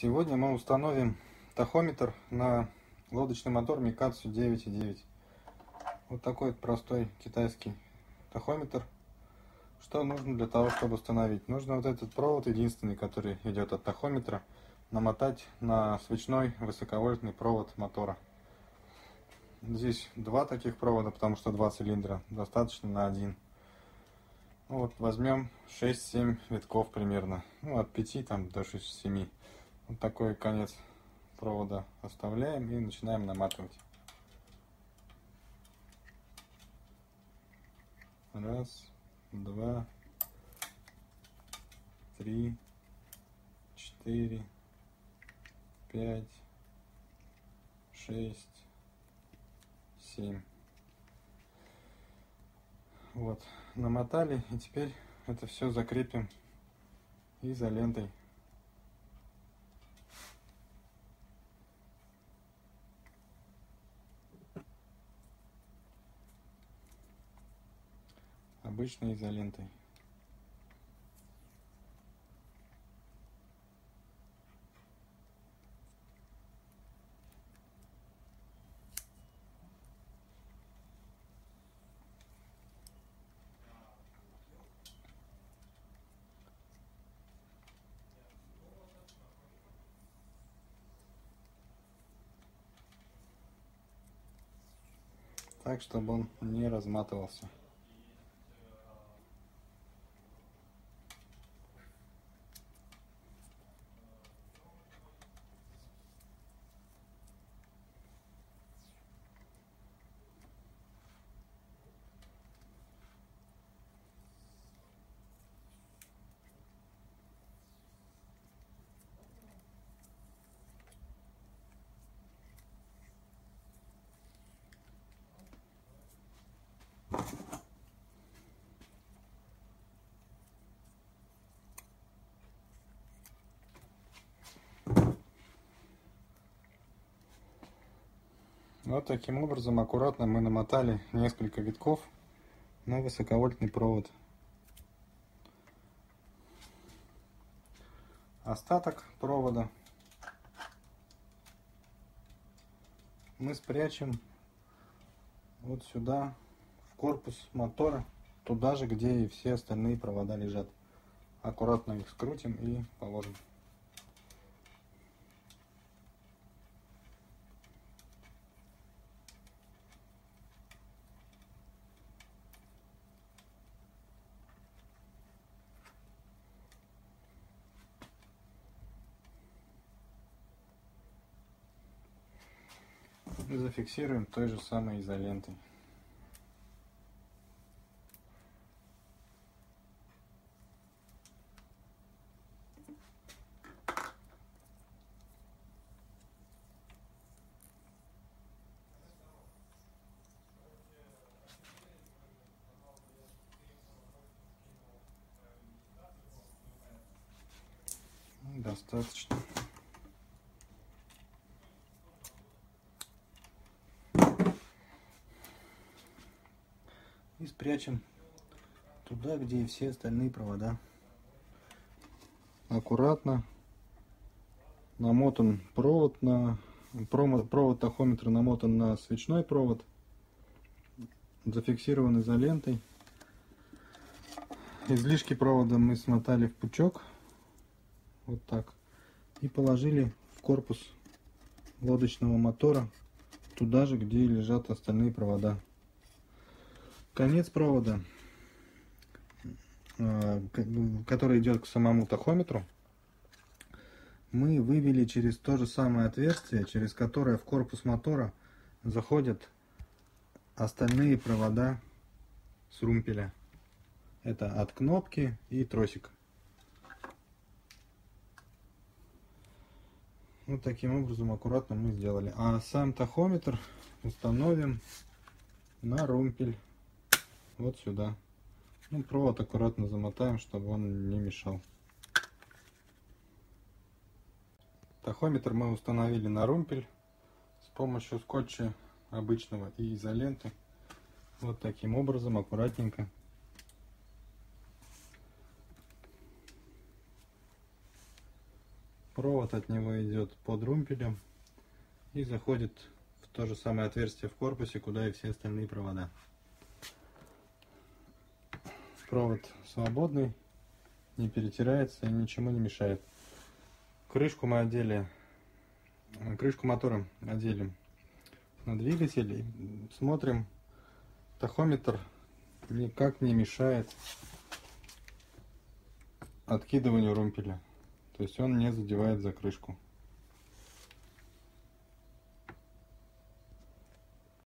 Сегодня мы установим тахометр на лодочный мотор Микатсу 9.9. Вот такой простой китайский тахометр. Что нужно для того, чтобы установить? Нужно вот этот провод, единственный, который идет от тахометра, намотать на свечной высоковольтный провод мотора. Здесь два таких провода, потому что два цилиндра, достаточно на один. Вот возьмем 6-7 витков примерно, ну от 5 там, до 6-7. Вот такой конец провода оставляем и начинаем наматывать. Раз, два, три, четыре, пять, шесть, семь. Вот, намотали и теперь это все закрепим изолентой. Обычной изолентой. так чтобы он не разматывался Вот таким образом аккуратно мы намотали несколько витков на высоковольтный провод. Остаток провода мы спрячем вот сюда, в корпус мотора, туда же, где и все остальные провода лежат. Аккуратно их скрутим и положим. И зафиксируем той же самой изолентой. Достаточно. Спрячем туда, где все остальные провода. Аккуратно намотан провод на провод тахометра намотан на свечной провод, зафиксирован изолентой. Излишки провода мы смотали в пучок, вот так, и положили в корпус лодочного мотора, туда же, где лежат остальные провода. Конец провода, э, который идет к самому тахометру, мы вывели через то же самое отверстие, через которое в корпус мотора заходят остальные провода с румпеля. Это от кнопки и тросик. Вот таким образом аккуратно мы сделали. А сам тахометр установим на румпель вот сюда. Ну, провод аккуратно замотаем, чтобы он не мешал. Тахометр мы установили на румпель с помощью скотча обычного и изоленты. Вот таким образом, аккуратненько. Провод от него идет под румпелем и заходит в то же самое отверстие в корпусе, куда и все остальные провода. Провод свободный, не перетирается и ничему не мешает. Крышку мы одели, крышку мотора одели на двигатель и смотрим, тахометр никак не мешает откидыванию румпеля. То есть он не задевает за крышку.